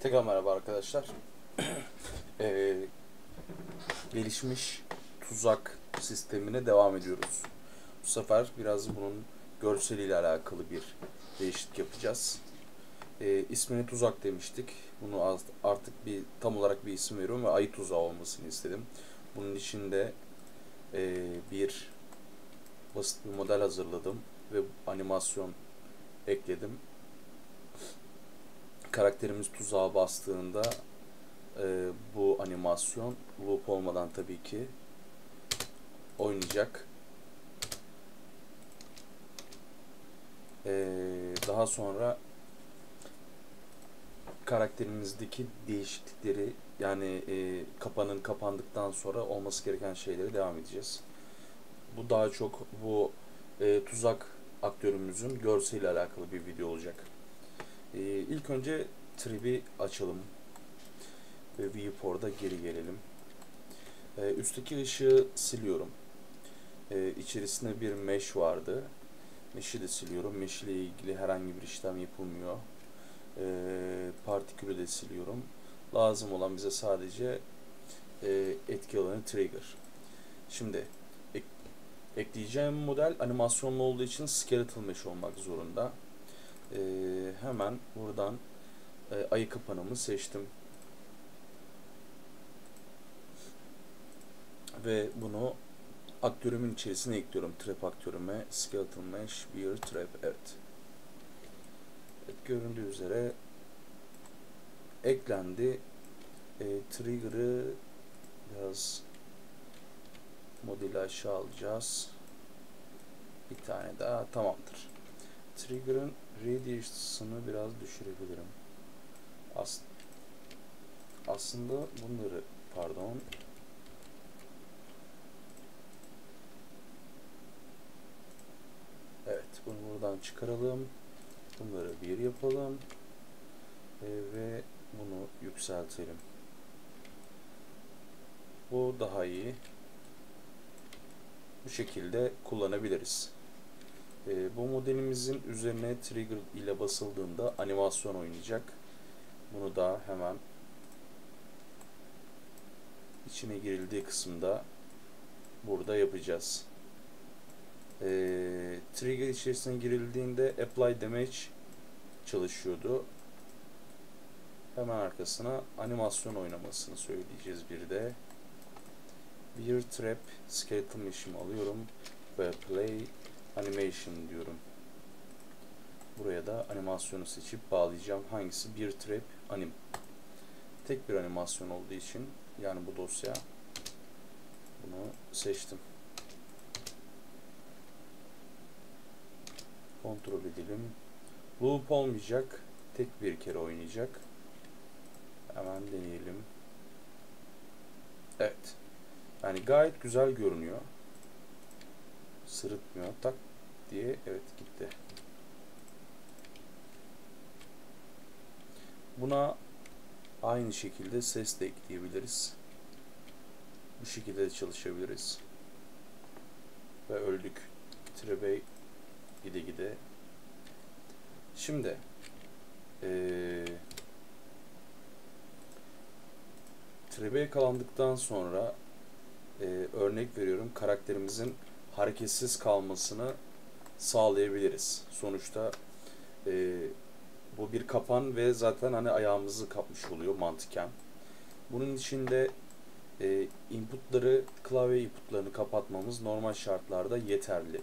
Tekrar merhaba arkadaşlar. Ee, gelişmiş tuzak sistemine devam ediyoruz. Bu sefer biraz bunun görseliyle alakalı bir değişiklik yapacağız. Ee, ismini tuzak demiştik. Bunu artık bir tam olarak bir isim veriyorum ve ayı tuzağı olmasını istedim. Bunun için de ee, bir basit bir model hazırladım ve animasyon ekledim karakterimiz tuzağa bastığında e, bu animasyon loop olmadan tabii ki oynayacak. E, daha sonra karakterimizdeki değişiklikleri yani e, kapanın kapandıktan sonra olması gereken şeyleri devam edeceğiz. Bu daha çok bu e, tuzak aktörümüzün görseliyle alakalı bir video olacak. Ee, ilk önce trip'i açalım ve viewport'a geri gelelim. Ee, üstteki ışığı siliyorum. Ee, içerisinde bir mesh vardı. Mesh'i de siliyorum. Mesh ile ilgili herhangi bir işlem yapılmıyor. Ee, partikülü de siliyorum. Lazım olan bize sadece e, etki alanı trigger. Şimdi ek, ekleyeceğim model animasyonlu olduğu için skeletal mesh olmak zorunda. Ee, hemen buradan e, ayı kapanımı seçtim. Ve bunu aktörümün içerisine ekliyorum. Trap aktörüme skeletal mesh bir trap evet. Evet göründüğü üzere eklendi. E, trigger'ı biraz modeli aşağı alacağız. Bir tane daha tamamdır. Trigger'ın radius'ını biraz düşürebilirim. As aslında bunları pardon Evet bunu buradan çıkaralım. Bunları bir yapalım. Ee, ve bunu yükseltelim. Bu daha iyi. Bu şekilde kullanabiliriz. E, bu modelimizin üzerine trigger ile basıldığında animasyon oynayacak. Bunu da hemen içine girildiği kısımda burada yapacağız. E, trigger içerisine girildiğinde apply damage çalışıyordu. Hemen arkasına animasyon oynamasını söyleyeceğiz bir de. Bir trap skeleton mesh'imi alıyorum ve play animation diyorum. Buraya da animasyonu seçip bağlayacağım. Hangisi? Bir trap anim. Tek bir animasyon olduğu için yani bu dosya bunu seçtim. Kontrol edelim. Loop olmayacak. Tek bir kere oynayacak. Hemen deneyelim. Evet. Yani gayet güzel görünüyor sırıtmıyor. Tak diye evet gitti. Buna aynı şekilde ses de ekleyebiliriz. Bu şekilde de çalışabiliriz. Ve öldük. Trebey gide gide. Şimdi ee, Trebey yakalandıktan sonra e, örnek veriyorum karakterimizin hareketsiz kalmasını sağlayabiliriz. Sonuçta e, bu bir kapan ve zaten hani ayağımızı kapmış oluyor mantıken. Bunun için de e, inputları, klavye inputlarını kapatmamız normal şartlarda yeterli.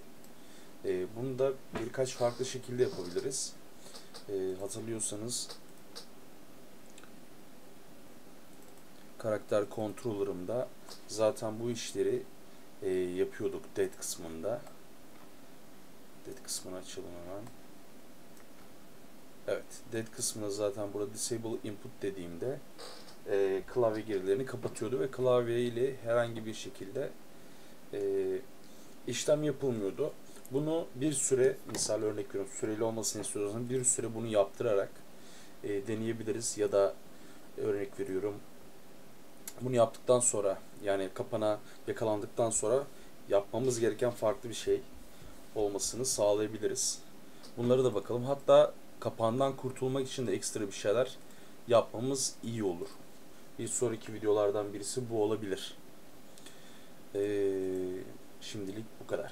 E, bunu da birkaç farklı şekilde yapabiliriz. E, hatırlıyorsanız karakter controller'ımda zaten bu işleri e, yapıyorduk dead kısmında. Dead kısmını açalım hemen. Evet, dead kısmında zaten burada disable input dediğimde e, klavye gerilerini kapatıyordu ve klavye ile herhangi bir şekilde e, işlem yapılmıyordu. Bunu bir süre, misal örnek veriyorum, süreli olmasını istiyorsanız bir süre bunu yaptırarak e, deneyebiliriz ya da örnek veriyorum bunu yaptıktan sonra yani kapana yakalandıktan sonra yapmamız gereken farklı bir şey olmasını sağlayabiliriz. Bunları da bakalım. Hatta kapağından kurtulmak için de ekstra bir şeyler yapmamız iyi olur. Bir sonraki videolardan birisi bu olabilir. Ee, şimdilik bu kadar.